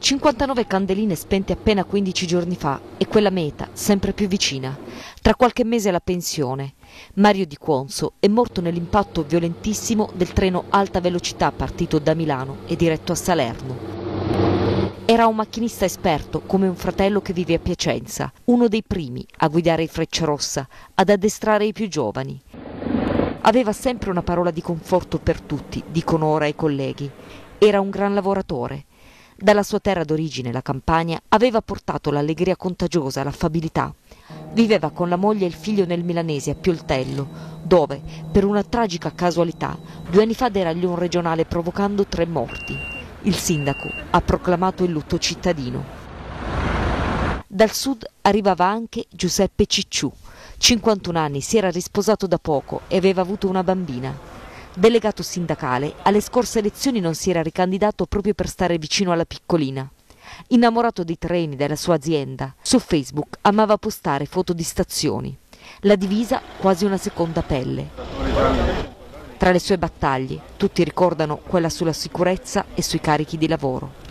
59 candeline spente appena 15 giorni fa e quella meta sempre più vicina. Tra qualche mese la pensione. Mario Di Quonso è morto nell'impatto violentissimo del treno alta velocità partito da Milano e diretto a Salerno. Era un macchinista esperto come un fratello che vive a Piacenza, uno dei primi a guidare il Frecciarossa, ad addestrare i più giovani. Aveva sempre una parola di conforto per tutti, dicono ora i colleghi. Era un gran lavoratore dalla sua terra d'origine, la Campania, aveva portato l'allegria contagiosa, l'affabilità. Viveva con la moglie e il figlio nel milanese a Pioltello, dove, per una tragica casualità, due anni fa deragliò un regionale provocando tre morti. Il sindaco ha proclamato il lutto cittadino. Dal sud arrivava anche Giuseppe Cicciù. 51 anni, si era risposato da poco e aveva avuto una bambina. Delegato sindacale, alle scorse elezioni non si era ricandidato proprio per stare vicino alla piccolina. Innamorato dei treni della sua azienda, su Facebook amava postare foto di stazioni. La divisa quasi una seconda pelle. Tra le sue battaglie, tutti ricordano quella sulla sicurezza e sui carichi di lavoro.